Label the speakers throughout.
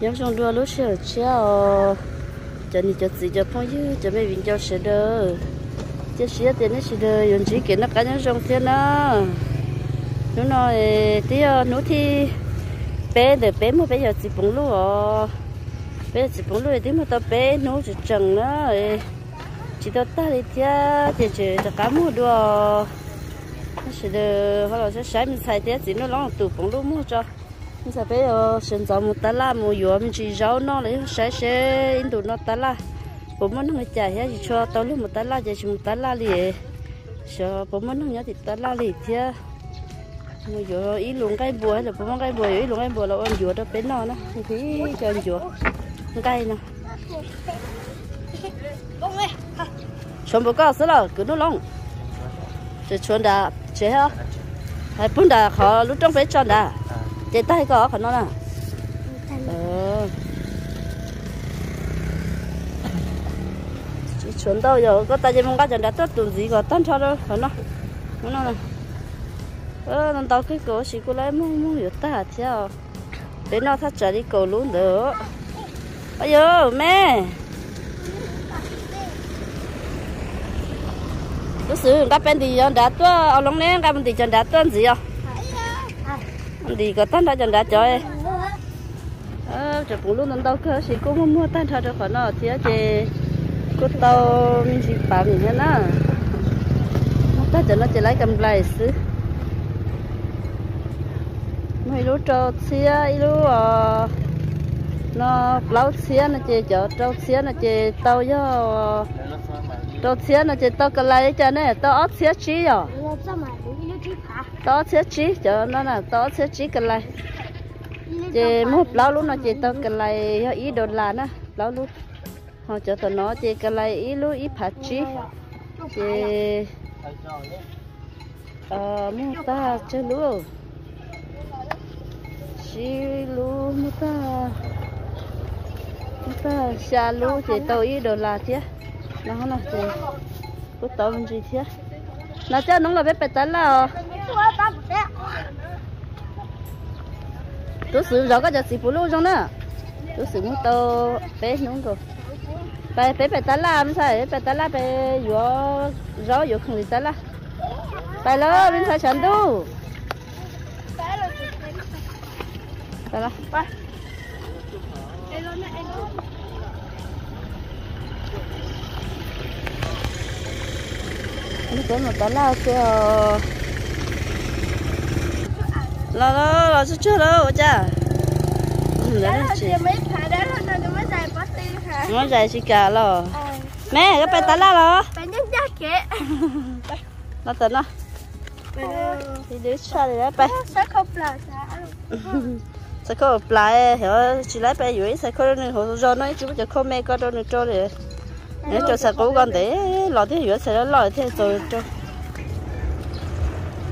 Speaker 1: giống trong đua lúc sửa chéo cho nên cho gì cho phong như cho mấy viên cho sửa đỡ cho sửa tiền nó sửa đỡ dùng chỉ kiện nó cá nhân trong tiền nó nó nói tí nó thì bé để bé mà bé giờ chỉ bung lúa bé chỉ bung lúa tí mà tao bé nó chỉ trần nó chỉ tao ta đi theo thì chỉ cho cá mua đua nó sửa đỡ hoặc là sẽ sai mình xài tiền chỉ nó lỏng tủ bung lúa mua cho mình sẽ bây giờ sinh ra một tá la một dừa mình chỉ rau nó lấy sẽ sẽ in đồ nó tá la bố mất nó chạy hết thì cho tao lúc một tá la chỉ một tá la liền cho bố mất nó nhớ thì tá la liền thế một dừa ít luôn cái bùa hay là bố mất cái bùa ít luôn cái bùa là ăn dừa đó bên nó nó thì cho ăn dừa cái nó chuẩn bị cao sữa rồi cứ nó lông chỉ chuẩn đã chế ha hay bún đã khó lúc trong phải chọn đã chế tay có khả nó nè ờ. Chỉ chuẩn đâu giờ có tay chỉ mong cái chân đã tốt tuần gì có tan cho đâu khả nó nó nè ờ nó tao cái cổ chỉ có lấy mong mong hiểu ta theo để nó thắt trả đi cầu luôn nữa ôi giờ mẹ. Tôi sử các bên thì đã tua ở lông nè các bên thì chân đã tuần gì à đi có tan ra chân đã chơi ờ chụp bù luôn đâu cơ chỉ cũng muốn mua tan ra cho khỏi nó thì chị cô tàu mình chỉ bảo mình thế nào ta cho nó chỉ lấy cầm lại xứ. Mấy lúc trâu xía lúc nó lâu xía nó chỉ cho trâu xía nó chỉ tàu cho trâu xía nó chỉ tàu cái lại cho nên tàu ớt xía chi rồi to sẽ chỉ cho nó là to sẽ chỉ cái này chị mua lâu lúc nó, chị tao cái này ý đồ là nó lâu lúc họ cho tao nó chị cái này ý lúc ý phát chỉ chị ờ mua ta chơi luôn chỉ luôn mua ta mua ta xa luôn chị tao ý đồ là thế. Nó nó chị có tao mình gì thế? Nó cho nó là bé bé tán là tôi sử dụng cái giờ gì phụ luôn trong đó. Tôi sử dụng tô bé nóng rồi. Bé bé bé tấn là làm sai bé tấn là bé vừa rõ vừa không gì tấn là. Bé lo, bên sao chọn đâu ta làm ba nó la kia là là là chưa chưa đâu cha mới dạy chị cả lo. Mẹ cái bé tá la lo. Nó tận nó thì đứa cha thì bé sẽ không lại hiểu chỉ lấy bé dưới sẽ không nên hồ cho nó chứ bây không mẹ có đâu nữa cho để nếu cho sẽ cố con để lò thế giữa sẽ lò thế rồi cho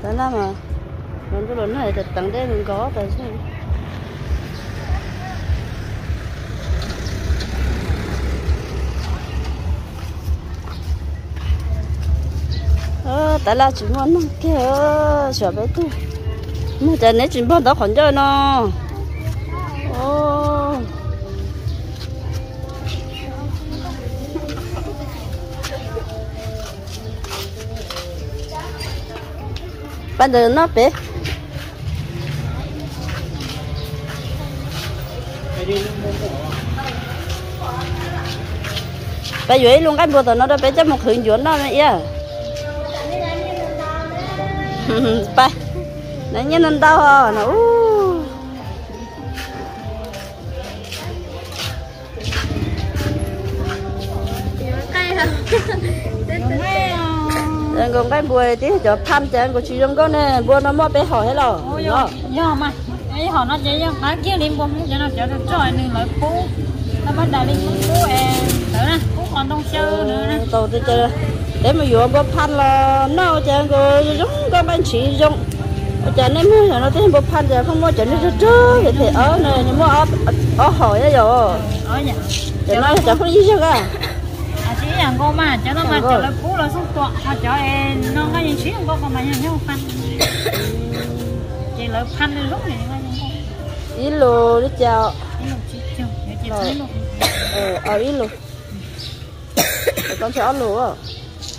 Speaker 1: đó là mà. Mình cái lớn này thật tặng đây mình có, tại sao? Ờ tại là chỉ muốn nó kia sửa bé tu. Mà giờ nếu chỉ bọn đó còn chơi nó. Ban đầu nó bé. Bây giờ luôn cái bữa tao nó đã bé cho một hướng dẫn nó này à ba nó nhân lên đau à nó rồi còn cái buổi tí cho tham chén của chị trong con này buổi nó mua bé hỏi hết rồi
Speaker 2: do mà. Ấy họ nó chỉ nó kia liên quan cho nó cho nó trời nên lại nó bắt đầu liên cú em. Nữa nè cú còn đông sơ nữa nè.
Speaker 1: Tàu thì chơi để mà vừa bắp pan là nó chén của giống có bán chỉ giống. Chả nên mua nó thấy bắp pan giờ không mua chả nên trơ thì ở này nhưng mua ở ở hỏi rồi
Speaker 2: ở nhà.
Speaker 1: Chả nói chả không gì chứ cả
Speaker 2: là cô mà cho nó mà cho nó cú là xong tọa mà cho em nó gì xíu không có mà nhà nhau pan chỉ là pan lúc này
Speaker 1: ý lô đi chào
Speaker 2: ý lô
Speaker 1: ờ ở ít luôn con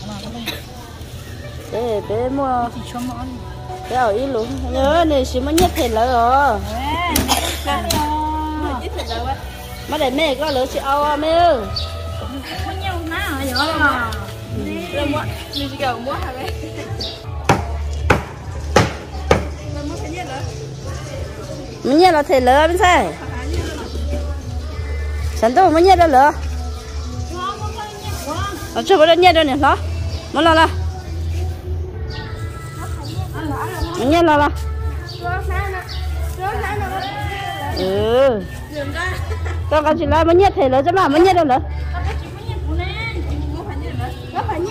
Speaker 2: mà cái này
Speaker 1: để bé mua bé ở ít luôn nhớ này chỉ mới nhất thịt lỡ rồi mà để mẹ có lỡ chị ao à mẹ ơi
Speaker 2: có nhiều mà ở đó
Speaker 1: mình nhớ là thể lỡ bên sai sản đâu mới nhớ là lỡ ở chỗ bên nhớ đâu nè nó mà lo lo. Mình nhớ lo lo. Ừ. Con chỉ là mới nhớ thể lỡ chứ mà, mới nhớ đâu lỡ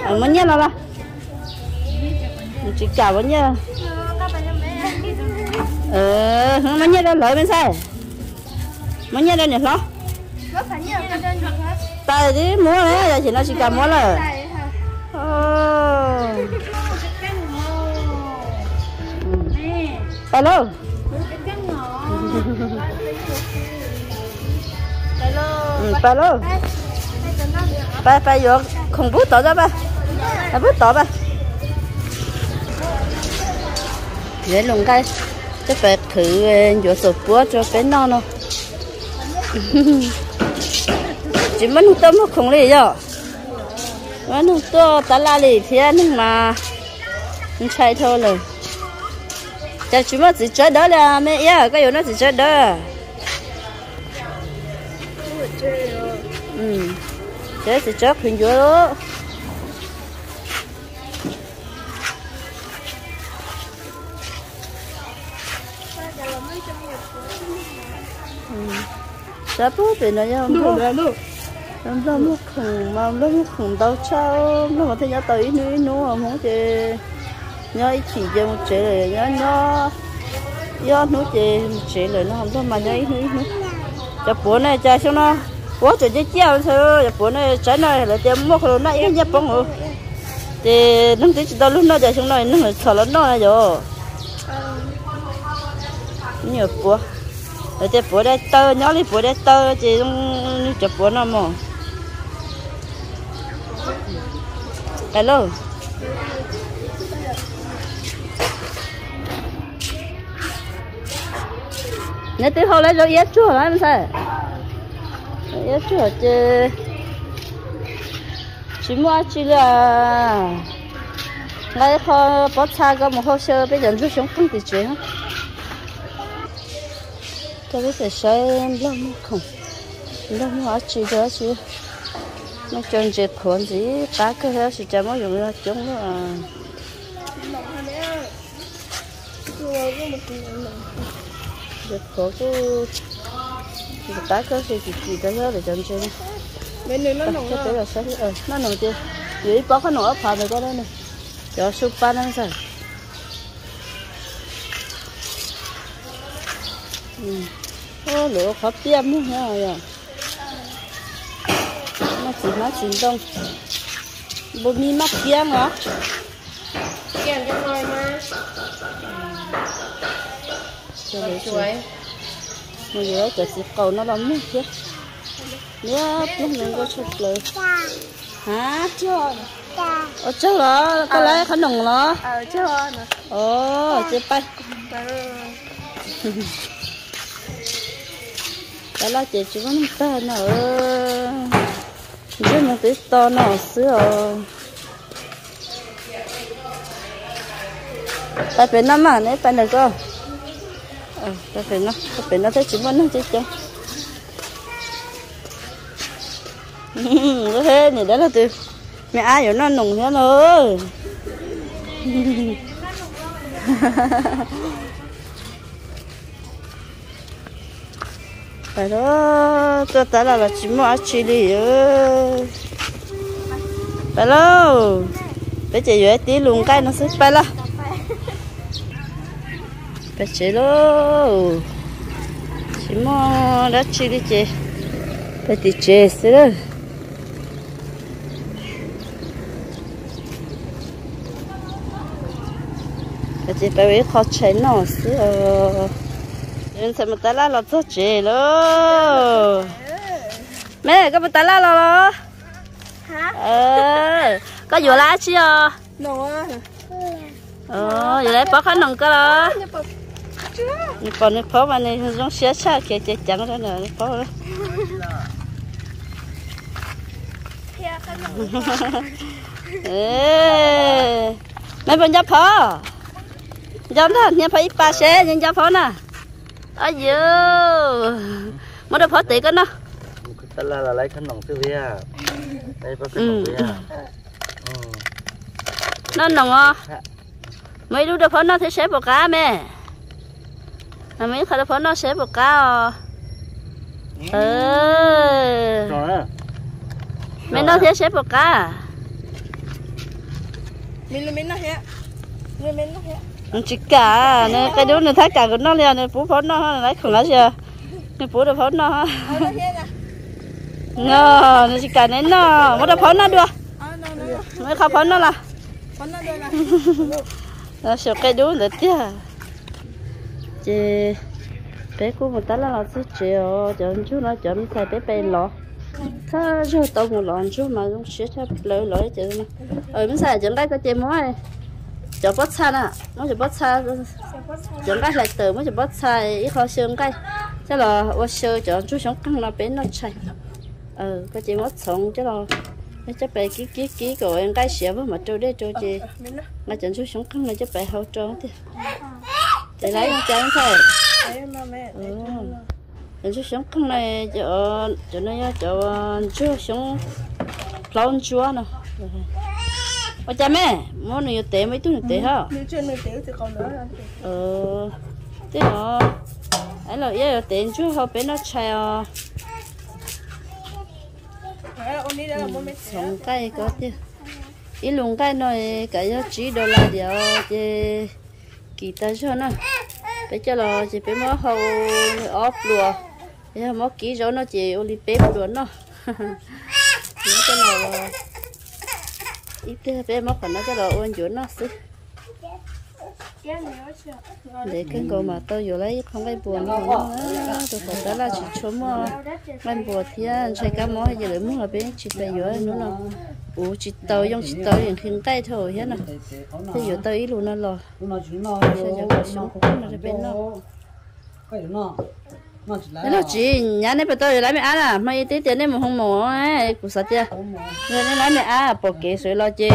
Speaker 1: ờ mình nhớ lo lo chỉ cả mình nhớ ờ không mình nhớ đâu lỡ bên sai mình nhớ đâu nhỉ nó tay đi mua đấy giờ chỉ nó chỉ cả mua là ờ. Alo ừ luôn ba ba vô không bút tỏ ra ba ba bút tỏ bà. Dễ lùng cái cái phải thử ờ, vô sụp búa cho bé non nó. Chỉ mất tâm không lấy rồi mất nó tô ta la lì phía nhưng mà. Không chạy thôi rồi chắc chúng mất chỉ chơi đó là mẹ ya à, cái yếu nó chỉ chơi đó. Ừ. Chơi chỉ chơi khuyên vô Sao bố bị nó nhau ra một khủng mà nó một khủng cháu. Nó mà thấy nhớ tới nữa nữa không chứ nhớ chỉ cho một chế rồi nhớ nhớ. Nhớ nó chế chế rồi nó không thôi mà nhớ nữa nữa cho bố này cha xong nó. Bố cho chế chéo thôi cho bố này trái này là cho mua này ít nhất bông rồi thì nó chỉ tao lúc nó cha xong này nó là thở lớn nó rồi nhiều bố ở cho phố đây tơ nhỏ đi phố đây tơ thì nó cho bố nó mà. Hello. Nếu từ hồi lấy rồi yết chua lắm sao yết chua chứ chỉ mua chỉ là ngay kho bỏ xa cái một hồ sơ, bây giờ rút xuống không thì chuyện cho biết sẽ xem lắm không lắm hóa chỉ đó chứ nó chân chỉ khuẩn gì cá cái hết thì chả mỗi dùng là chúng nó được khổ cái cái cái thì chỉ chỉ đó để chân chơi
Speaker 3: bên này nó nồng
Speaker 1: cái đấy là sao ờ nó nồng chưa dưới bó cái nồi ấp phà này có đây này cho súp ba nó sao ừ ô lửa khó tiêm nữa nha nó chỉ nó chỉ đông bột mì mắc kiêng hả?
Speaker 3: Kèm cho ngồi mà.
Speaker 1: Cho để
Speaker 3: chuối
Speaker 1: mà nhớ cái gì? Cầu nó đóng nước chứ. Nhớ lúc này có chút lời hả?
Speaker 3: Cho
Speaker 1: ờ chứ là cái lấy khả nồng nó
Speaker 3: ờ cho nè
Speaker 1: ồ chế bay đó là chị chú nó ta nó rất là tí to nó xưa ta phải năm mà nãy phải được cơ. Ờ tại phải nó ta phải nó thấy chỉ vẫn nó chứ chứ có thế này đó là từ mẹ ai rồi nó nùng thế rồi phải đó tôi ta là là chỉ mua chỉ đi ơi phải đâu bây giờ vậy tí luôn cái nó sẽ phải là phải chỉ đâu chỉ mua đã chỉ đi chị phải tí chị sẽ đó phải chỉ phải biết khó chế nó sẽ nên xem một tá la lọt tốt chế lô. Mẹ có một tá la lọt lô
Speaker 3: hả?
Speaker 1: Ờ có vừa lá chứ
Speaker 3: ờ
Speaker 1: ờ vừa lá bỏ khăn nồng cơ lô nhưng còn nước phố mà này giống xé xa kìa chết chẳng ra
Speaker 3: nữa nước phố
Speaker 1: đó mấy bên giáp phó? Giáp đó nhà phải ít ba xe nhưng giáp phó nè ai dư mới được phó tiền cái nó.
Speaker 4: Tất là là lấy khăn nòng sư vía Đây có khăn nòng
Speaker 1: Ừ.
Speaker 4: vía Ừ.
Speaker 1: nó nồng à mấy đứa được phó nó thấy xe bò cá mẹ. Mà mấy khai được phó nó xe bò cá à ờ
Speaker 4: Rồi á
Speaker 1: mấy nó thấy xe bò cá à?
Speaker 3: Mình là mình nó hết mình mình nó hết
Speaker 1: chỉ cả nè cái đứa này thấy cả của nó liền này bố phó nó lấy không lấy chưa? Này bố được phó nó.
Speaker 3: Ờ nó
Speaker 1: nó chỉ cả nên nó. Mới được phó nó được
Speaker 3: ờ
Speaker 1: mới không phó nó là.
Speaker 3: Nó đây là
Speaker 1: sợ cái đứa nữa tia chị bé cô một tá là nó sẽ chiều chọn chú nó chọn thay bé bé lọ. Ta cho tao một lon chú mà cũng sẽ cho lỡ lỡ chị mà ở bên sai chọn chỗ bớt xa nè nó chỗ bớt xa chọn cái lại từ mới chỗ bớt xa ít khó xương cái. Chắc là ô sơ chú sống căng nó bé nó chạy ờ ừ, cái chị mất sống chứ là cái chấp bé kí kí kí của em cái xỉa với mà trâu đây trâu chị mà chẳng ừ. chú sống căng này chấp bé hậu trâu thì để lấy con thôi. Chẳng chú sống căng này chỗ chỗ nó chỗ chú sống lâu chúa nè. Ừ ôi cha mẹ mua nhiều tệ mấy túi nhiều tệ hả?
Speaker 3: nếu chưa nửa tiếng thì còn nữa là
Speaker 1: ờ thế hả? Ấy là yêu tiền chú họ bé nó chạy à
Speaker 3: là là
Speaker 1: sống cái có chứ. Ý luôn cái nói cái giá trị đô la điều chứ kỳ ta cho nó? Bây giờ là chỉ bé mất hậu ốp bây giờ mất kỹ rồi nó chỉ ô li bếp luôn nó nó cho là ít thế bé mất còn nó cho là ôn chuẩn nó xí
Speaker 3: cái nó
Speaker 1: để cái cổ mà tôi vừa lấy không cái buồn nữa nó tôi phải đó là chỉ số mà anh buồn thì anh chơi cá mó giờ lại muốn là bé chỉ tay vừa nữa nó ủa chỉ tàu dùng chỉ tàu liền khinh tay thôi hết nè thế giờ tàu ít luôn nó lo
Speaker 5: nó nó
Speaker 1: Sao giờ có sống cũng là bên nó.
Speaker 5: Nó nó
Speaker 1: thế là chỉ nhà này bắt đầu lấy mẹ ăn à mà tí tiền này mà không mỏ ấy cũng sao chứ rồi nó lấy mẹ ăn bỏ kế rồi lo chứ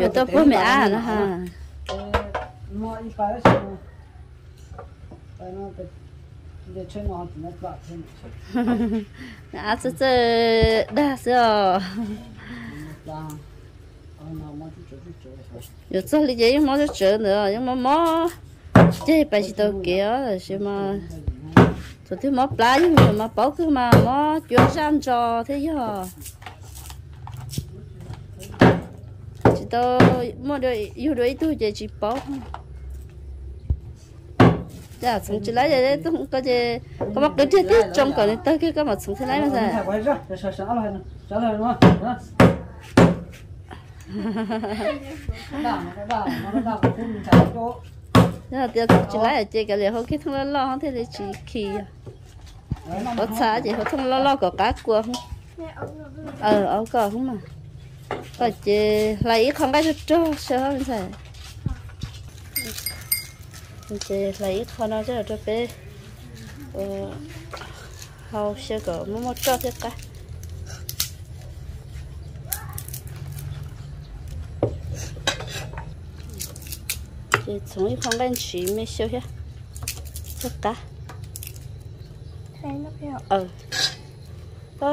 Speaker 1: giờ tôi bố mẹ ăn nó ha.
Speaker 5: nó. Sao nó chơi nó nó
Speaker 1: à chứ chứ đa sao
Speaker 5: nó mà chút chút
Speaker 1: giờ cho lý giải mỏ cho chờ nữa nhưng mà mỏ chứ bài chỉ tàu kia chứ mà rồi thế mà plá nhưng mà mà bảo cứ mà mà chuyển sang cho thế chứ chỉ tao mà được yêu được tu thôi chỉ bảo dạ chúng chỉ lấy vậy tôi không có gì có mặc được chết tiếp trong còn tới cái cái mà chúng chỉ lấy mà
Speaker 5: ha
Speaker 1: sao
Speaker 5: ha ha ha ha ha ha ha ha ha ha ha ha ha ha ha ha ha ha
Speaker 1: dạ ha chỉ lấy ha cái này không cái thằng lo ha ha ha chỉ ha có xa chị họ không lo lo có cá cua không? Ờ ông có không mà? Có chị lấy không cái cho sợ không sao ờ, chị lấy không nó cho cho bé ờ hầu sẽ có mua một cho cái cái chị xuống không cái chỉ mới siêu hết. Tất cả 个。
Speaker 3: thấy nó theo
Speaker 1: ừ.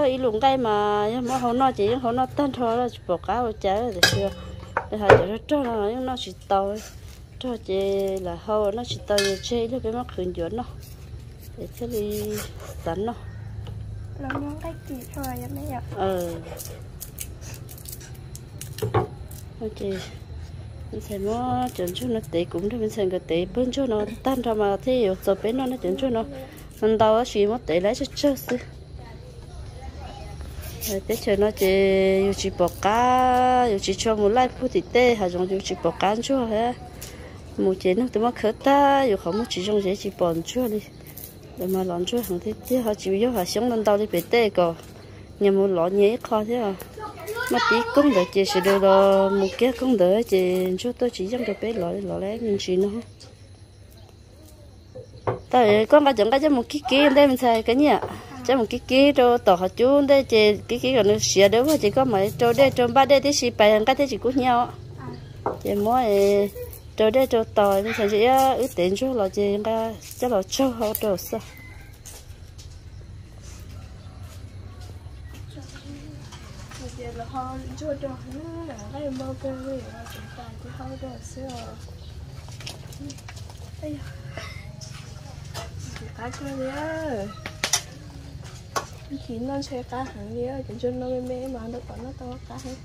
Speaker 1: Ý luận cái mà mà hôm nó chỉ hôm nó tan thôi là bỏ cá vào trái rồi chưa? Để chỗ nó cho nó nó chỉ tàu cho chị là hầu nó chỉ tàu như chơi nó bị mắc khuyên chuẩn nó. Để cho đi sẵn nó.
Speaker 3: Nó muốn cái gì thôi vậy mấy giờ
Speaker 1: ừ. Ok mình sẽ mua chuẩn cho nó tệ cũng thì mình sẽ cái tệ bên cho nó tan ra mà thế rồi bên nó nó chuẩn cho nó mình đâu chỉ mất, để lấy cho chơi xí. Rồi tết chơi nó chỉ yêu chỉ bỏ cá yêu chỉ cho một lại phút thì tê, hà dùng yêu chỉ bỏ cá cho hả? Một chế nó tụi nó khởi ta yêu không một chỉ dùng chế chỉ bỏ cho đi. Để mà làm cho hàng thế thế họ chịu yêu họ sống lên đâu đi bị tê cơ nhà một lọ nhé kho thế à mà tí công đỡ chị sẽ đưa là một cái công đỡ chị cho tôi chỉ dám cái bé lọ lọ lẽ mình chỉ nó tại con ba chúng ta cho một cái kia đây mình xài cái nhỉ? Cho một cái kia cho tổ họ chú, đây chị, cái kia còn nó xỉa đâu mà chỉ có mấy cho đây cho ba đây thì xì bài cái thế chỉ cút nhau chị mỗi cho ờ, đây cho tổ mình xài chị ờ, ước tiền chú là chị cái cho là cho họ đồ sao?
Speaker 3: Giờ là họ cho cho nó là cái mơ cơ rồi à, chúng ta thì họ đồ xưa ây cá cho đi á khi nó sẽ cá hàng đi á cho nó mê mê mà nó còn nó to cá hết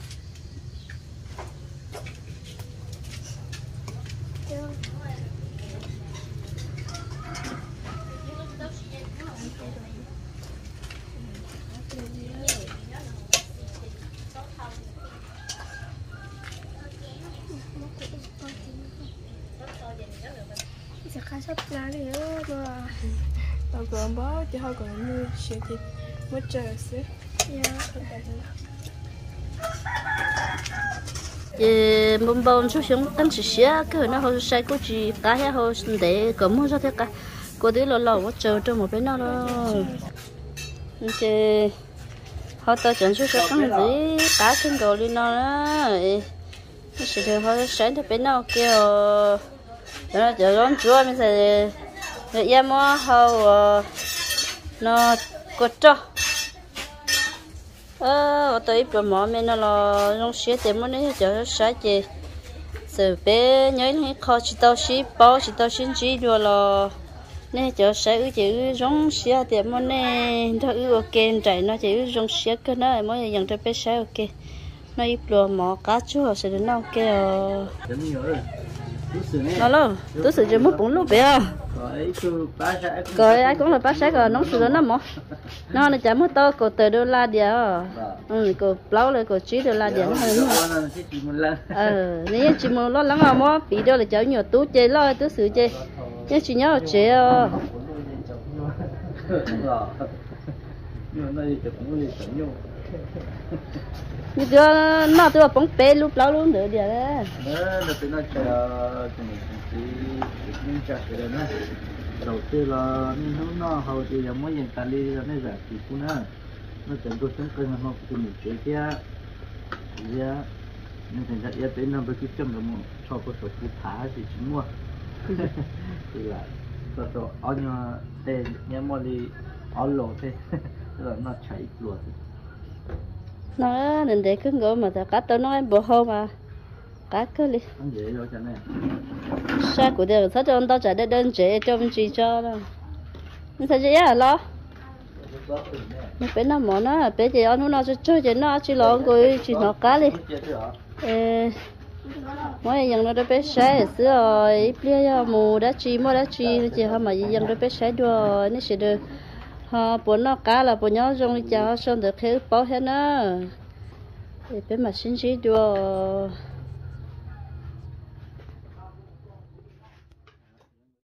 Speaker 3: sẽ khai sắp ra đi á mà tao còn báo cho họ còn như chuyện thì mất chờ xíu
Speaker 1: bông bông chút xuống cắn chỉ xía cái hồi nó hồi sai cô chỉ cá hết hồi để có mua cho thế cả cô tí lo lo quá chờ trong một bên nó đó chị họ tao chẳng chút xuống cắn gì cá trên cầu đi nó đó chỉ sẽ họ sáng thì bên nó kia nó chờ đón chúa mình sẽ để em mua hầu nó cột cho. Ờ ít bữa mỏ mình nó là trong xe tiền muốn đấy cho sai chị sự bé nhớ hết kho chỉ tao xí bao chỉ tao xin chỉ đùa là nè cho sai ư chị trong xe tiền muốn nè. Thôi ư ok chạy nó ư trong xe cái nó mới dần cho bé sai ok. Nó ít bữa mỏ cá chúa sẽ đến đâu kia nó lo tôi sử dụng một bốn lúc bé rồi ai cũng là bác sĩ rồi nóng sữa nó mỏ nó là chả mất to cổ từ đô la địa ừ cổ lâu rồi cổ chỉ đô la địa nó hơn ờ nếu chỉ muốn lo lắng à mỏ bị đô là cháu nhiều tú chơi lo tú sử chơi nhớ chỉ nhớ chơi ờ như đứa nó tôi bóng bé lúc lâu luôn được địa đấy
Speaker 4: đó là tụi nó chờ cái này chỉ chờ cái đó đầu tiên là nên nó nó hầu thì là mỗi nhân ta đi là nó giả thì cũng nó nó chẳng có sống cân nó cũng một chuyện kia kia nhưng thành ra đến năm với cái chấm là một cho có số phụ thả thì chỉ mua. Thì là có số ở nhà tên nhà mua đi ở thế. Là nó chạy lùa
Speaker 1: nó nên để cứ ngồi mà cá tôi nói bộ hô mà. Cá cứ đi.
Speaker 4: Không cho
Speaker 1: sao của điều sao cho ông tao trả để đơn chế trong chỉ cho đó. Nó thấy gì à lo? Nó bé nó mỏ nó bé chị ông nó cho chơi chị nó chỉ lo người chỉ nó cá đi. Mỗi lần nó đã bé sai xưa rồi bây giờ mù đã chi mua đã chi chị họ mà dân đã bé sai đùa nó sẽ được họ bốn nó cá là bốn nhớ dùng cho xong được hết bao hết nữa bé mà xin chỉ đùa